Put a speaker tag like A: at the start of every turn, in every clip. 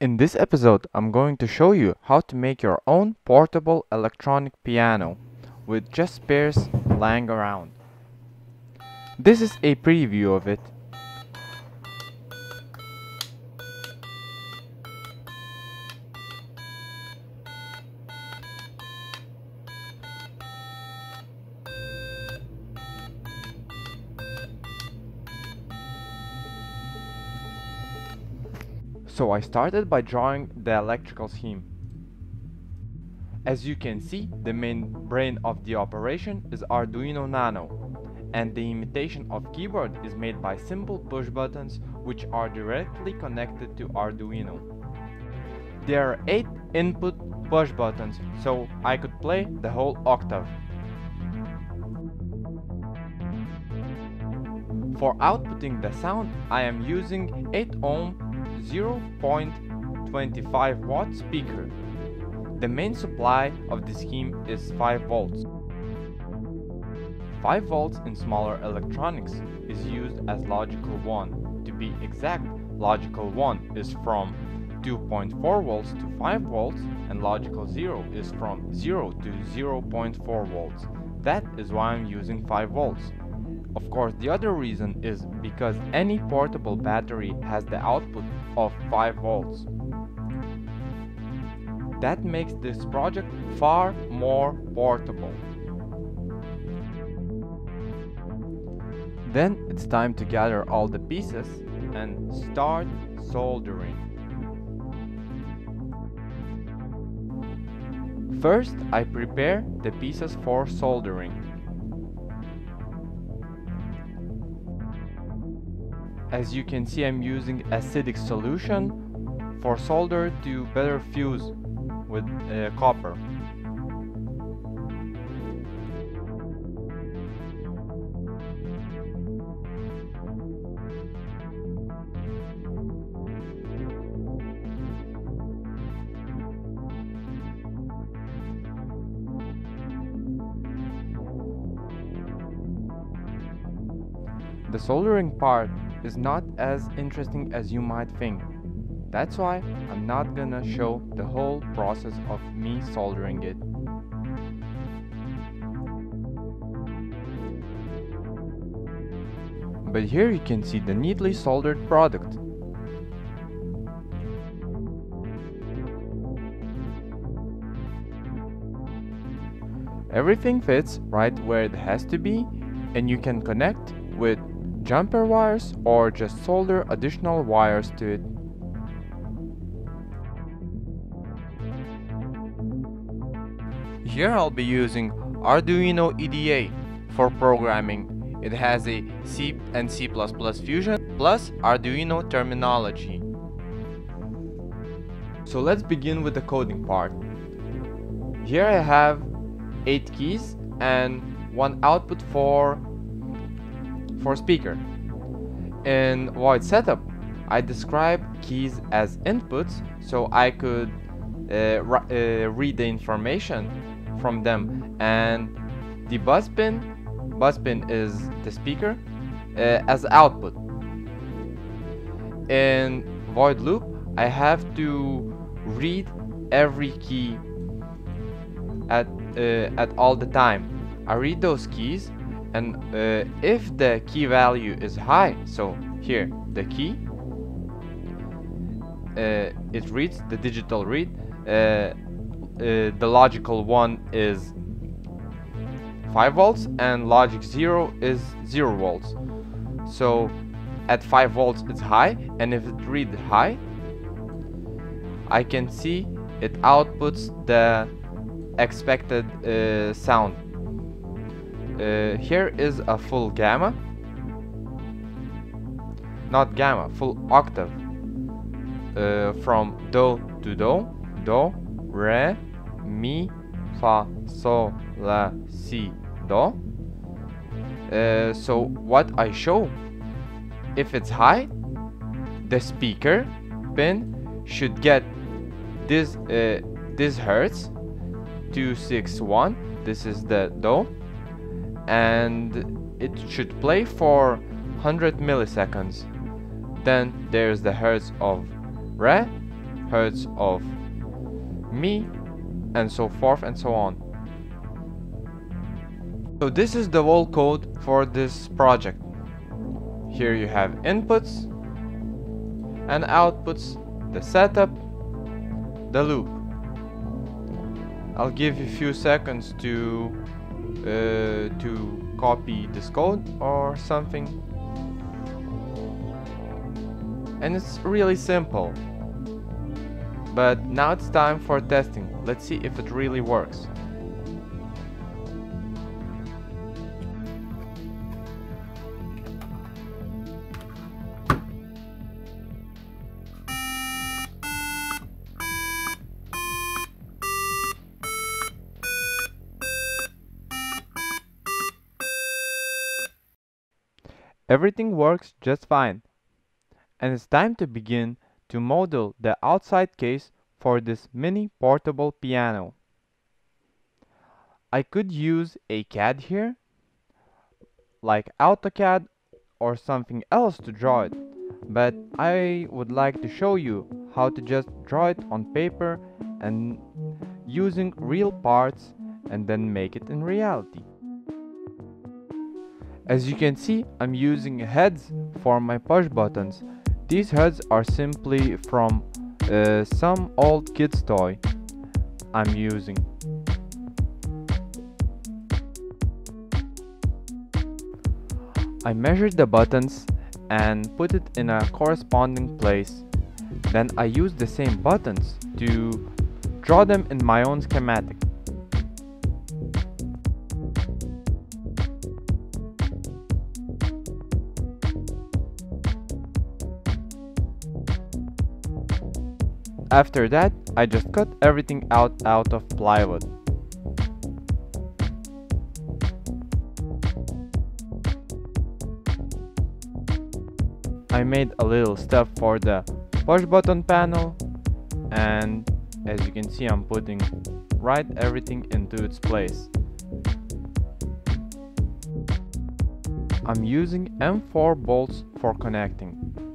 A: In this episode, I'm going to show you how to make your own portable electronic piano with just spares lying around. This is a preview of it. So I started by drawing the electrical scheme. As you can see, the main brain of the operation is Arduino Nano, and the imitation of keyboard is made by simple push buttons which are directly connected to Arduino. There are 8 input push buttons, so I could play the whole octave. For outputting the sound, I am using 8 ohm 0.25 watt speaker. The main supply of the scheme is 5 volts. 5 volts in smaller electronics is used as logical 1. To be exact, logical 1 is from 2.4 volts to 5 volts and logical 0 is from 0 to 0.4 volts. That is why I'm using 5 volts. Of course, the other reason is because any portable battery has the output of 5 volts. That makes this project far more portable. Then it's time to gather all the pieces and start soldering. First, I prepare the pieces for soldering. As you can see I'm using acidic solution for solder to better fuse with uh, copper. The soldering part is not as interesting as you might think. That's why I'm not gonna show the whole process of me soldering it. But here you can see the neatly soldered product. Everything fits right where it has to be and you can connect with jumper wires or just solder additional wires to it. Here I'll be using Arduino IDE for programming. It has a C and C++ fusion plus Arduino terminology. So let's begin with the coding part. Here I have 8 keys and one output for for speaker. In void setup, I describe keys as inputs so I could uh, uh, read the information from them and the bus pin, bus pin is the speaker, uh, as output. In void loop, I have to read every key at, uh, at all the time. I read those keys and uh, if the key value is high so here the key uh, it reads the digital read uh, uh the logical one is 5 volts and logic 0 is 0 volts. So at 5 volts it's high and if it read high I can see it outputs the expected uh, sound uh, here is a full gamma. Not gamma full octave. Uh, from do to do. Do re mi fa sol la si do. Uh, so what I show if it's high the speaker pin should get this uh, this hertz 261 this is the do and it should play for 100 milliseconds. Then there's the hertz of re hertz of me and so forth and so on. So this is the whole code for this project. Here you have inputs and outputs, the setup, the loop. I'll give you a few seconds to uh, to copy this code or something. And it's really simple. But now it's time for testing. Let's see if it really works Everything works just fine. And it's time to begin to model the outside case for this mini portable piano. I could use a CAD here, like AutoCAD or something else to draw it, but I would like to show you how to just draw it on paper and using real parts and then make it in reality. As you can see, I'm using heads for my push buttons. These heads are simply from uh, some old kid's toy I'm using. I measured the buttons and put it in a corresponding place. Then I used the same buttons to draw them in my own schematic. After that, I just cut everything out out of plywood. I made a little step for the push button panel and as you can see I'm putting right everything into its place. I'm using M4 bolts for connecting.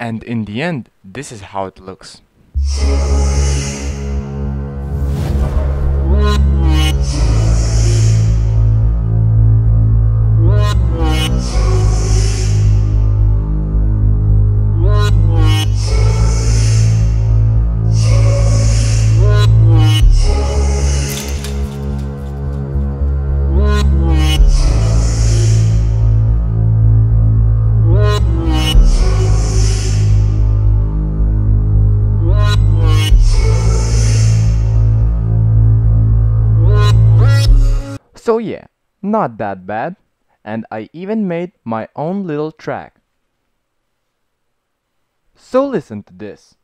A: And in the end, this is how it looks. So yeah, not that bad. And I even made my own little track. So listen to this.